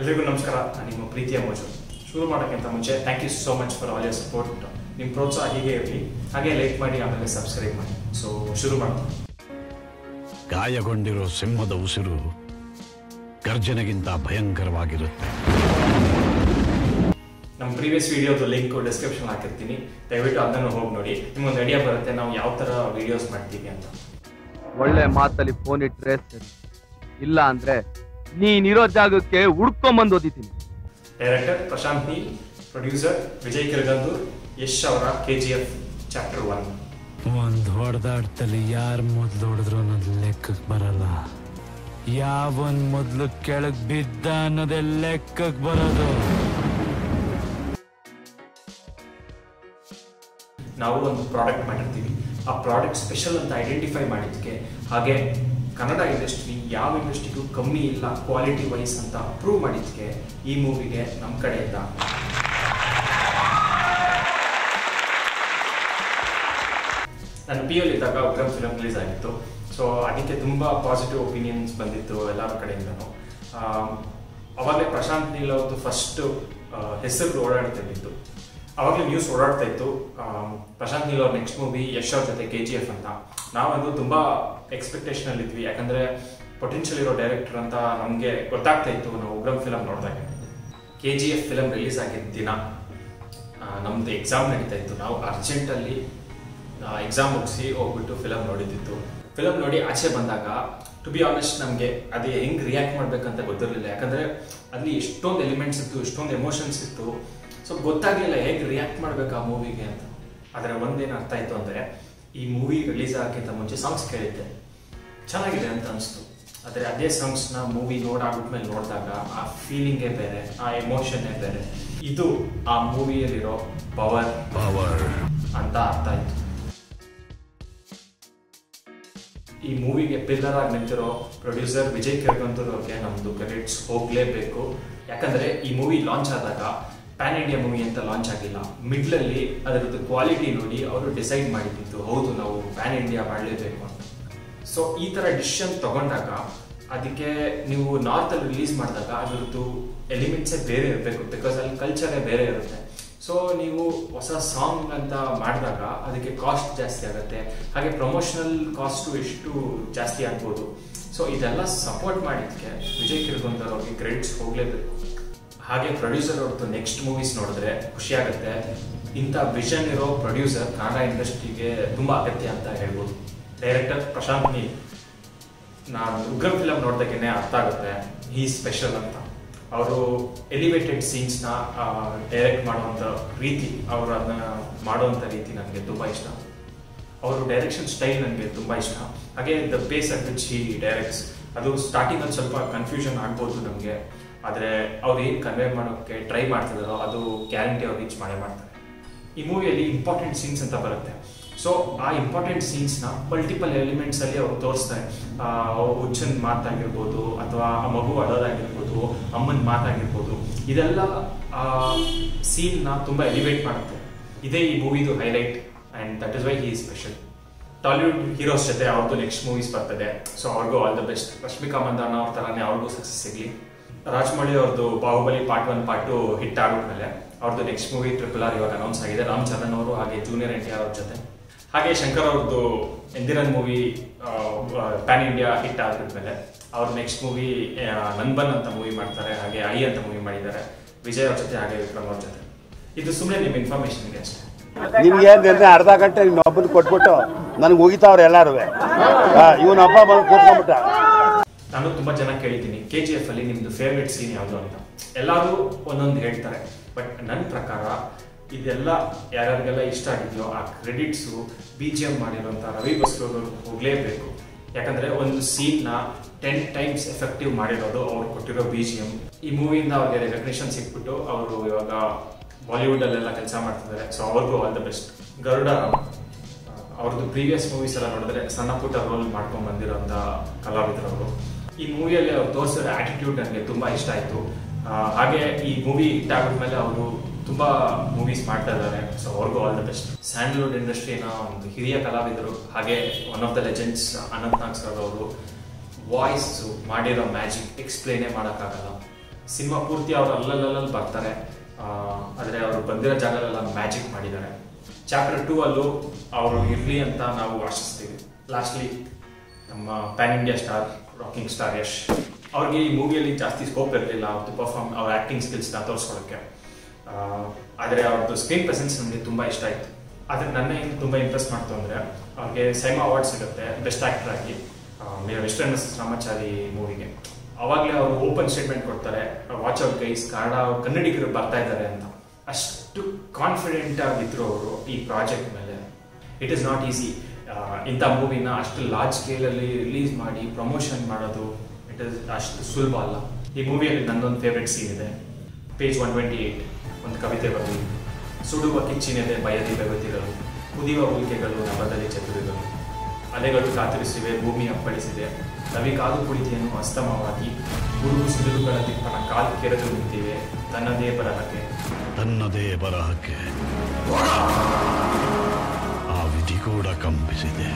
ಎಲ್ರಿಗೂ ನಮಸ್ಕಾರ. ನಾನು ನಿಮ್ಮ ಪ್ರೀತಿಯ ಮೋಜು. ಶುರು ಮಾಡೋಕ್ಕಿಂತ ಮುಂಚೆ thank you so much for all your support ನಿಮ್ಮ ಪ್ರೋತ್ಸಾಹ ಹೀಗೆ ಇರಲಿ. ಹಾಗೆ ಲೈಕ್ ಮಾಡಿ ಆಮೇಲೆ ಸಬ್ಸ್ಕ್ರೈಬ್ ಮಾಡಿ. ಸೊ ಶುರು ಮಾಡೋಣ. ಗಾಯಗೊಂಡಿರೋ ಸಿಂಹದ ಉಸಿರು ಗರ್ಜನೆಗಿಂತ ಭಯಂಕರವಾಗಿರುತ್ತೆ. ನಮ್ಮ ಪ್ರೀವಿಯಸ್ ವಿಡಿಯೋದು ಲಿಂಕ್ ಡಿಸ್ಕ್ರಿಪ್ಷನ್ ಹಾಕಿರ್ತೀನಿ. ದಯವಿಟ್ಟು ಅದನ್ನು ಹೋಗಿ ನೋಡಿ. ನಿಮ್ಗೊಂದು ಐಡಿಯಾ ಬರುತ್ತೆ ನಾವು ಯಾವ ಥರ ವಿಡಿಯೋಸ್ ಮಾಡ್ತೀವಿ ಅಂತ. ಒಳ್ಳೆ ಮಾತಲ್ಲಿ ಫೋನ್ ಇಟ್ಟರೆ ಇಲ್ಲ ಅಂದ್ರೆ ನೀನಿರೋ ಜಾಗಕ್ಕೆ ಹುಡ್ಕೊಂಬಂದು ಓದಿತೀನಿ ಡೈರೆಕ್ಟರ್ ಪ್ರಶಾಂತ್ ನೀಲ್ ಪ್ರೊಡ್ಯೂಸರ್ ವಿಜಯ್ ಕಿರಗಂದೂರ್ ಯಶ್ ಅವರ K G F chapter one ಒಂದ್ ಹೊಡೆದಾಟದಲ್ಲಿ ಯಾರ್ ಮೊದ್ಲು ಹೊಡೆದ್ರು ಅನ್ನೋದು ಲೆಕ್ಕಕ್ ಬರಲ್ಲ. ಯಾವನ್ ಮೊದ್ಲು ಕೆಳಗ್ ಬಿದ್ದ ಅನ್ನೋದೇ ಲೆಕ್ಕಕ್ ಬರೋದು. ನಾವು ಒಂದು ಪ್ರಾಡಕ್ಟ್ ಮಾಡಿರ್ತೀವಿ. ಆ ಪ್ರಾಡಕ್ಟ್ ಸ್ಪೆಷಲ್ ಅಂತ ಐಡೆಂಟಿಫೈ ಮಾಡಿದ್ಕೆ ಹಾಗೆ ಕನ್ನಡ ಇಂಡಸ್ಟ್ರಿ ಯಾವ ಇಂಡಸ್ಟ್ರಿಗೂ ಕಮ್ಮಿ ಇಲ್ಲ ಕ್ವಾಲಿಟಿ ವೈಸ್ ಅಂತ ಪ್ರೂವ್ ಮಾಡಿದ್ದಕ್ಕೆ ಈ ಮೂವಿಗೆ ನಮ್ಮ ಕಡೆಯಿಂದ. ನಾನು ಪಿ ಇದ್ದಾಗ ಉಗ್ರಂ ಫಿಲಮ್ ರಿಲೀಸ್ ಆಗಿತ್ತು. ಸೊ ಅದಕ್ಕೆ ತುಂಬ ಪಾಸಿಟಿವ್ ಒಪಿನಿಯನ್ಸ್ ಬಂದಿತ್ತು ಎಲ್ಲರ ಕಡೆಯಿಂದನೂ. ಅವಾಗಲೇ ಪ್ರಶಾಂತ್ ನೀಲ್ ಅವ್ರದ್ದು ಫಸ್ಟ್ ಹೆಸರು ಓಡಾಡ್ತಿದ್ದು ಅವಾಗಲೇ ನ್ಯೂಸ್ ಓಡಾಡ್ತಾ ಇತ್ತು. ಪ್ರಶಾಂತ್ ನೀಲ್ ಅವ್ರ ನೆಕ್ಸ್ಟ್ ಮೂವಿ ಯಶ್ ಅವ್ರ ಜೊತೆ ಕೆ ಜಿ ಎಫ್ ಅಂತ. ನಾವಂದು ತುಂಬ ಎಕ್ಸ್ಪೆಕ್ಟೇಷನ್ ಇದ್ವಿ. ಯಾಕಂದ್ರೆ ಪೊಟೆನ್ಷಿಯಲ್ ಇರೋ ಡೈರೆಕ್ಟರ್ ಅಂತ ನಮಗೆ ಗೊತ್ತಾಗ್ತಾ ಇತ್ತು ನಾವು ಉಗ್ರಂ ಫಿಲಮ್ ನೋಡಿದಾಗ. K G F film release ಆಗಿದ್ದ ದಿನ ನಮ್ದು ಎಕ್ಸಾಮ್ ನಡೀತಾ ಇತ್ತು. ನಾವು ಅರ್ಜೆಂಟಲ್ಲಿ ಎಕ್ಸಾಮ್ ಮುಗಿಸಿ ಹೋಗ್ಬಿಟ್ಟು ಫಿಲಮ್ ನೋಡಿದ್ದಿತ್ತು. ಫಿಲಮ್ ನೋಡಿ ಆಚೆ ಬಂದಾಗ ಟು ಬಿ ಆನೆಸ್ಟ್ ನಮಗೆ ಅದೇ ಹೆಂಗ್ ರಿಯಾಕ್ಟ್ ಮಾಡ್ಬೇಕಂತ ಗೊತ್ತಿರಲಿಲ್ಲ. ಯಾಕಂದ್ರೆ ಅಲ್ಲಿ ಎಷ್ಟೊಂದು ಎಲಿಮೆಂಟ್ಸ್ ಇತ್ತು, ಎಷ್ಟೊಂದು ಎಮೋಷನ್ಸ್ ಇತ್ತು. ಸೊ ಗೊತ್ತಾಗಲಿಲ್ಲ ಹೇಗೆ ರಿಯಾಕ್ಟ್ ಮಾಡ್ಬೇಕು ಆ ಮೂವಿಗೆ ಅಂತ. ಆದರೆ ಒಂದೇನು ಅರ್ಥ ಆಯ್ತು ಅಂದ್ರೆ, ಈ ಮೂವಿ ರಿಲೀಸ್ ಆಗಕ್ಕಿಂತ ಮುಂಚೆ ಸಾಂಗ್ಸ್ ಕೇಳಿದ್ದೆ. ಚೆನ್ನಾಗಿದೆ ಅಂತ ಅನಿಸ್ತು. ಆದರೆ ಅದೇ ಸಾಂಗ್ಸ್ನ ಮೂವಿ ನೋಡಾಗ್ಬಿಟ್ಮೇಲೆ ನೋಡಿದಾಗ ಆ ಫೀಲಿಂಗೇ ಬೇರೆ ಆ ಎಮೋಷನ್ನೇ ಬೇರೆ. ಇದು ಆ ಮೂವಿಯಲ್ಲಿರೋ ಪವರ್ ಪವರ್ ಅಂತ ಅರ್ಥ ಆಯಿತು. ಈ ಮೂವಿಗೆ ಪಿಲ್ಲರ್ ಆಗಿ ನಿಂತಿರೋ ಪ್ರೊಡ್ಯೂಸರ್ ವಿಜಯ್ ಅವ್ರಿಗೆ ನಮ್ಮದು ಕ್ರೆಡಿಟ್ಸ್ ಹೋಗಲೇಬೇಕು. ಯಾಕಂದರೆ ಈ ಮೂವಿ ಲಾಂಚ್ ಆದಾಗ ಪ್ಯಾನ್ ಇಂಡಿಯಾ ಮೂವಿ ಅಂತ ಲಾಂಚ್ ಆಗಿಲ್ಲ. ಮಿಡ್ಲಲ್ಲಿ ಅದರದ್ದು ಕ್ವಾಲಿಟಿ ನೋಡಿ ಅವರು ಡಿಸೈಡ್ ಮಾಡಿದ್ದು. ಹೌದು ನಾವು ಪ್ಯಾನ್ ಇಂಡಿಯಾ ಮಾಡಲೇಬೇಕು ಅಂತ. ಸೊ ಈ ತರ ಡಿಸಿಷನ್ ತಗೊಂಡಾಗ ಅದಕ್ಕೆ ನೀವು ನಾರ್ತ್ ಅಲ್ಲಿ ರಿಲೀಸ್ ಮಾಡಿದಾಗ ಅದರದ್ದು ಎಲಿಮೆಂಟ್ಸೇ ಬೇರೆ ಇರಬೇಕು ಬಿಕಾಸ್ ಅಲ್ಲಿ ಕಲ್ಚರೇ ಬೇರೆ ಇರುತ್ತೆ. ಸೊ ನೀವು ಹೊಸ ಸಾಂಗ್ ಅಂತ ಮಾಡಿದಾಗ ಅದಕ್ಕೆ ಕಾಸ್ಟ್ ಜಾಸ್ತಿ ಆಗುತ್ತೆ. ಹಾಗೆ ಪ್ರಮೋಷನಲ್ ಕಾಸ್ಟು ಎಷ್ಟು ಜಾಸ್ತಿ ಆಗ್ಬೋದು. ಸೊ ಇದೆಲ್ಲ ಸಪೋರ್ಟ್ ಮಾಡಿದ್ದಕ್ಕೆ ವಿಜಯ್ ಕಿರ್ಗೊಂದರ್ ಅವ್ರಿಗೆ ಕ್ರೆಡಿಟ್ಸ್ ಹೋಗಲೇಬೇಕು. ಹಾಗೆ ಪ್ರೊಡ್ಯೂಸರ್ ಅವ್ರದ್ದು ನೆಕ್ಸ್ಟ್ ಮೂವೀಸ್ ನೋಡಿದ್ರೆ ಖುಷಿ ಆಗುತ್ತೆ. ಇಂಥ ವಿಷನ್ ಇರೋ ಪ್ರೊಡ್ಯೂಸರ್ ಕನ್ನಡ ಇಂಡಸ್ಟ್ರಿಗೆ ತುಂಬಾ ಅಗತ್ಯ ಅಂತ ಹೇಳ್ಬೋದು. ಡೈರೆಕ್ಟರ್ ಪ್ರಶಾಂತ್ ನೀಲ್ ನಾನು ಉಗ್ರಂ ಫಿಲಮ್ ನೋಡ್ದಾಗೇನೆ ಅರ್ಥ ಆಗುತ್ತೆ. ಈ ಸ್ಪೆಷಲ್ ಅಂತ. ಅವರು ಎಲಿವೇಟೆಡ್ ಸೀನ್ಸ್ನ ಡೈರೆಕ್ಟ್ ಮಾಡುವಂಥ ರೀತಿ, ಅವರು ಅದನ್ನ ಮಾಡುವಂಥ ರೀತಿ ನನಗೆ ತುಂಬ ಇಷ್ಟ. ಅವರು ಡೈರೆಕ್ಷನ್ ಸ್ಟೈಲ್ ನನಗೆ ತುಂಬ ಇಷ್ಟ. ಹಾಗೆ the base at which he directs ಅದು ಸ್ಟಾರ್ಟಿಂಗಲ್ಲಿ ಸ್ವಲ್ಪ ಕನ್ಫ್ಯೂಷನ್ ಆಗ್ಬೋದು ನಮಗೆ. ಆದರೆ ಅವ್ರು ಏನು ಕನ್ವೆ ಮಾಡೋಕ್ಕೆ ಟ್ರೈ ಮಾಡ್ತಿದಾರೋ ಅದು ಗ್ಯಾರಂಟಿ ಅವ್ರು ರೀಚ್ ಮಾಡೇ ಮಾಡ್ತಾರೆ. ಈ ಮೂವಿಯಲ್ಲಿ ಇಂಪಾರ್ಟೆಂಟ್ ಸೀನ್ಸ್ ಅಂತ ಬರುತ್ತೆ. ಸೊ ಆ ಇಂಪಾರ್ಟೆಂಟ್ ಸೀನ್ಸ್ನ ಮಲ್ಟಿಪಲ್ ಎಲಿಮೆಂಟ್ಸ್ ಅಲ್ಲಿ ಅವ್ರು ತೋರಿಸ್ತಾರೆ. ಹುಚ್ಚನ್ ಮಾತಾಗಿರ್ಬೋದು ಅಥವಾ ಆ ಮಗು ಅಡೋದಾಗಿರ್ಬೋದು ಅಮ್ಮನ ಮಾತಾಗಿರ್ಬೋದು. ಇದೆಲ್ಲ, ಆ ಸೀನ್ನ ತುಂಬ ಎಲಿವೇಟ್ ಮಾಡುತ್ತೆ. ಇದೇ ಈ ಮೂವಿದು highlight and that is why he special Tollywood heroes ಜೊತೆ ಅವ್ರದ್ದು ನೆಕ್ಸ್ಟ್ ಮೂವೀಸ್ ಬರ್ತದೆ. ಸೊ ಅವ್ರಿಗೂ all the best Rashmika Mandanna ಅವ್ರ ಥರನೇ ಅವ್ರಿಗೂ ಸಕ್ಸಸ್ ಸಿಗಲಿ. ರಾಜಮೌಳಿ ಅವ್ರದ್ದು Baahubali part one part two hit ಆಗೋದ್ಮೇಲೆ ಅವ್ರದ್ದು ನೆಕ್ಸ್ಟ್ ಮೂವಿ ಟ್ರಿಪಲ್ ಆರ್ ಇವಾಗ ಅನೌನ್ಸ್ ಆಗಿದೆ. ರಾಮ್ ಚರಣ್ ಅವರು ಹಾಗೆ ಜೂನಿಯರ್ ಎನ್ ಟಿ ಆರ್ ಅವ್ರ ಜೊತೆ. ಹಾಗೆ ಶಂಕರ್ ಅವ್ರದ್ದು Enthiran movie pan India hit ಆಗಿದ್ಮೇಲೆ ಅವ್ರು ನೆಕ್ಸ್ಟ್ ಮೂವಿ ನನ್ಬನ್ ಅಂತ ಮೂವಿ ಮಾಡ್ತಾರೆ ಹಾಗೆ ಐ ಅಂತ ಮೂವಿ ಮಾಡಿದ್ದಾರೆ. ವಿಜಯ್ ಅವ್ರ ಜೊತೆ ಹಾಗೆ ವಿಕ್ರಮ್ ಅವ್ರ ಜೊತೆ. ಇದು ಸುಮ್ಮನೆ ನಿಮ್ಮ ಇದೆ ಅಷ್ಟೇ. ನಿಮ್ಗೆ ಏನಂದ್ರೆ ಅರ್ಧ ಗಂಟೆ ನಿಮ್ಮ ಒಬ್ಬನ ಕೊಟ್ಬಿಟ್ಟು ನನಗೆ ಹೋಗಿತಾವ್ರೆ ಎಲ್ಲಾರು ಇವನ ಹಬ್ಬ ಬಂದು ಕೂತ್ಕೊಂಡ್ಬಿಟ್ಟ ನಾನು ತುಂಬಾ ಜನ ಕೇಳಿದ್ದೀನಿ ಕೆ ಜಿ ಎಫ್ ಅಲ್ಲಿ ನಿಮ್ದು ಫೇವ್ರೆಟ್ ಸೀನ್ ಯಾವುದು ಅಂತ. ಎಲ್ಲರೂ ಒಂದೊಂದು ಹೇಳ್ತಾರೆ ಬಟ್ ನನ್ನ ಪ್ರಕಾರ ಇದೆಲ್ಲ ಯಾರ್ಯಾರಿಗೆಲ್ಲ ಇಷ್ಟ ಆಗಿದೆಯೋ ಆ ಕ್ರೆಡಿಟ್ಸು ಬಿ ಜಿ ಎಂ ಮಾಡಿರೋಂಥ ರವಿ ಬಸ್ರೂರು ಹೋಗಲೇಬೇಕು. ಯಾಕಂದ್ರೆ ಒಂದು ಸೀನ್ನ ಟೆನ್ ಟೈಮ್ಸ್ ಎಫೆಕ್ಟಿವ್ ಮಾಡಿರೋದು ಅವ್ರು ಕೊಟ್ಟಿರೋ ಬಿ ಜಿ ಎಂ ಈ ಮೂವಿಯಿಂದ ಅವ್ರಿಗೆ ರೆಕಗ್ನಿಷನ್ ಸಿಕ್ಬಿಟ್ಟು ಅವರು ಇವಾಗ ಬಾಲಿವುಡ್ ಅಲ್ಲೆಲ್ಲ ಕೆಲಸ ಮಾಡ್ತಿದ್ದಾರೆ. ಸೊ ಅವ್ರಿಗೂ ಆಲ್ ದ ಬೆಸ್ಟ್ ಗರುಡ ಅವ್ರದ್ದು ಪ್ರೀವಿಯಸ್ ಮೂವೀಸ್ ಎಲ್ಲ ನೋಡಿದ್ರೆ ಸಣ್ಣ ಪುಟ್ಟ ರೋಲ್ ಮಾಡ್ಕೊಂಡು ಬಂದಿರೋಂಥ ಕಲಾವಿದರವರು. ಈ ಮೂವಿಯಲ್ಲಿ ಅವ್ರು ತೋರಿಸಿದ ಆಟಿಟ್ಯೂಡ್ ನನಗೆ ತುಂಬಾ ಇಷ್ಟ ಆಯ್ತು. ಹಾಗೆ ಈ ಮೂವಿ ಹಿಟ್ ಮೇಲೆ ಅವರು ತುಂಬಾ ಮೂವೀಸ್ ಮಾಡ್ತಾ ಇದ್ದಾರೆ. ಸೊ ಅವ್ರಿಗೂ ಆಲ್ ದ ಬೆಸ್ಟ್ ಸ್ಯಾಂಡಲ್ವುಡ್ ಇಂಡಸ್ಟ್ರಿನ ಒಂದು ಹಿರಿಯ ಕಲಾವಿದರು, ಹಾಗೆ one of the legends Anant Nag sir ಅವರು ವಾಯ್ಸ್ ಮಾಡಿರೋ ಮ್ಯಾಜಿಕ್ ಎಕ್ಸ್ಪ್ಲೇನೇ ಮಾಡೋಕ್ಕಾಗಲ್ಲ. ಸಿನಿಮಾ ಪೂರ್ತಿ ಅವರು ಅಲ್ಲಲ್ಲಲ್ಲಿ ಬರ್ತಾರೆ. ಆದರೆ ಅವರು ಬಂದಿರೋ ಜಾಗದಲ್ಲೆಲ್ಲ ಮ್ಯಾಜಿಕ್ ಮಾಡಿದ್ದಾರೆ. ಚಾಪ್ಟರ್ ಟೂ ಅಲ್ಲೂ ಅವರು ಇರಲಿ ಅಂತ ನಾವು ಆಶಿಸ್ತೀವಿ. ಲಾಸ್ಟ್ಲಿ ನಮ್ಮ pan India star rocking star Yash. ಅವ್ರಿಗೆ ಈ ಮೂವಿಯಲ್ಲಿ ಜಾಸ್ತಿ ಸ್ಕೋಪ್ ಇರಲಿಲ್ಲ. ಅವ್ರದ್ದು ಪರ್ಫಾರ್ಮ್ ಅವ್ರ ಆ್ಯಕ್ಟಿಂಗ್ ಸ್ಕಿಲ್ಸ್ನ ತೋರಿಸ್ಕೊಳ್ಳೋಕ್ಕೆ ಆದರೆ ಅವ್ರದ್ದು ಸ್ಕ್ರೀನ್ ಪ್ರೆಸೆನ್ಸ್ ನನಗೆ ತುಂಬ ಇಷ್ಟ ಆಯಿತು. ಆದರೆ ನನ್ನ ಏನು ತುಂಬ ಇಂಪ್ರೆಸ್ ಮಾಡ್ತು ಅಂದರೆ ಅವ್ರಿಗೆ ಸೈಮಾ ಅವಾರ್ಡ್ ಸಿಗುತ್ತೆ ಬೆಸ್ಟ್ ಆ್ಯಕ್ಟರ್ ಆಗಿ ವೆಸ್ಟರ್ನ್ ರಾಮಾಚಾರಿ ಮೂವಿಗೆ ಅವಾಗಲೇ ಅವರು ಓಪನ್ ಸ್ಟೇಟ್ಮೆಂಟ್ ಕೊಡ್ತಾರೆ ವಾಚ್ ಔಟ್ ಗೈಸ್ ಕನ್ನಡ ಕನ್ನಡಿಗರು ಬರ್ತಾ ಇದ್ದಾರೆ ಅಂತ. ಅಷ್ಟು ಕಾನ್ಫಿಡೆಂಟ್ ಆಗಿದ್ರು ಅವರು ಈ ಪ್ರಾಜೆಕ್ಟ್ ಮೇಲೆ. ಇಟ್ ಈಸ್ ನಾಟ್ ಈಸಿ ಇಂಥ ಮೂವಿನ ಅಷ್ಟು ಲಾರ್ಜ್ ಸ್ಕೇಲಲ್ಲಿ ರಿಲೀಸ್ ಮಾಡಿ ಪ್ರಮೋಷನ್ ಮಾಡೋದು ಇಟ್ ಇಸ್ ಅಷ್ಟು ಸುಲಭ ಅಲ್ಲ. ಈ ಮೂವಿಯಲ್ಲಿ ನನ್ನೊಂದು ಫೇವ್ರೆಟ್ ಸೀನ್ ಇದೆ. ಪೇಜ್ ಒನ್ ಟ್ವೆಂಟಿ ಏಯ್ಟ್ ಒಂದು ಕವಿತೆ ಬರಲಿ ಸುಡುವ ಕಿಚ್ಚಿನದೆ ಬಯದಿ ಬೆಗುತ್ತಿರಲು ಕುದಿಯುವ ಉಲ್ಕೆಗಳು ನಭದಲ್ಲಿ ಚತುರಿಗಳು. ಅಲೆಗಳು ಕಾತರಿಸಿವೆ ಭೂಮಿ ಅಪ್ಪಳಿಸಿದೆ. ರವಿ ಕಾದು ಕುಳಿತಿಯನ್ನು ಅಸ್ತಮವಾಗಿ ಗುರುಗು ಸಿಡಿಲುಗಳ ತಿಪ್ಪನ ಕಾಲು ಕೆರೆದು ನಿಂತಿವೆ ತನ್ನದೇ ಬರಹಕ್ಕೆ. ತನ್ನದೇ ಬರಹಕ್ಕೆ. ಆ ವಿಧಿ ಕೂಡ ಕಂಪಿಸಿದೆ.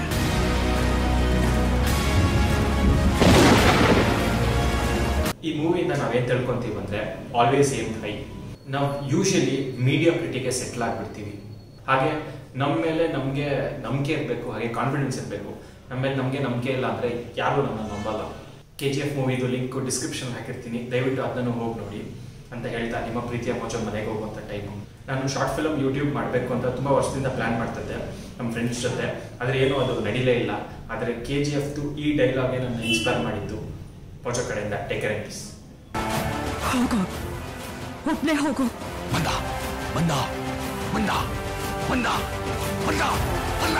ಈ ಮೂವಿಯಿಂದ ನಾವೇನ್ ತಿಳ್ಕೊಂತೀವಿ ಅಂದ್ರೆ ಆಲ್ವೇಸ್ ಏಮ್ ಹೈ ನಾವು ಯೂಶಲಿ ಮೀಡಿಯಾ ಕ್ರಿಟಿಗೆ ಸೆಟ್ಲ್ ಆಗಿಬಿಡ್ತೀವಿ. ಹಾಗೆ ನಮ್ಮ ಮೇಲೆ ನಮಗೆ ನಂಬಿಕೆ ಇರಬೇಕು, ಹಾಗೆ ಕಾನ್ಫಿಡೆನ್ಸ್ ಇರಬೇಕು. ನಮ್ಮ ಮೇಲೆ ನಮಗೆ ನಂಬಿಕೆ ಇಲ್ಲ ಅಂದರೆ ಯಾರು ನನ್ನ ನಂಬಲ್ಲ. ಕೆ ಜಿ ಎಫ್ ಮೂವಿದು ಲಿಂಕ್ ಡಿಸ್ಕ್ರಿಪ್ಷನ್ ಹಾಕಿರ್ತೀನಿ. ದಯವಿಟ್ಟು ಅದನ್ನು ಹೋಗಿ ನೋಡಿ ಅಂತ ಹೇಳ್ತಾ ನಿಮ್ಮ ಪ್ರೀತಿಯ ಮೋಚನ್ ಮನೆಗೆ ಹೋಗುವಂಥ ಟೈಮು ನಾನು ಶಾರ್ಟ್ ಫಿಲಮ್ ಯೂಟ್ಯೂಬ್ ಮಾಡಬೇಕು ಅಂತ ತುಂಬ ವರ್ಷದಿಂದ ಪ್ಲ್ಯಾನ್ ಮಾಡ್ತಿದ್ದೆ ನಮ್ಮ ಫ್ರೆಂಡ್ಸ್ ಜೊತೆ. ಆದರೆ ಏನೂ ಅದು ನಡೀಲೇ ಇಲ್ಲ. ಆದರೆ ಕೆ ಜಿ ಎಫ್ದು ಈ ಡೈಲಾಗೇ ನನ್ನ ಇನ್ಸ್ಪೈರ್ ಮಾಡಿದ್ದು ಮೋಚ ಕಡೆಯಿಂದ. ಟೇಕ್ ಒಬ್ನೇ ಹೋಗು ಬಂದ ಬಂದ ಬಂದ ಬಂದ ಬಂದ ಬಂದ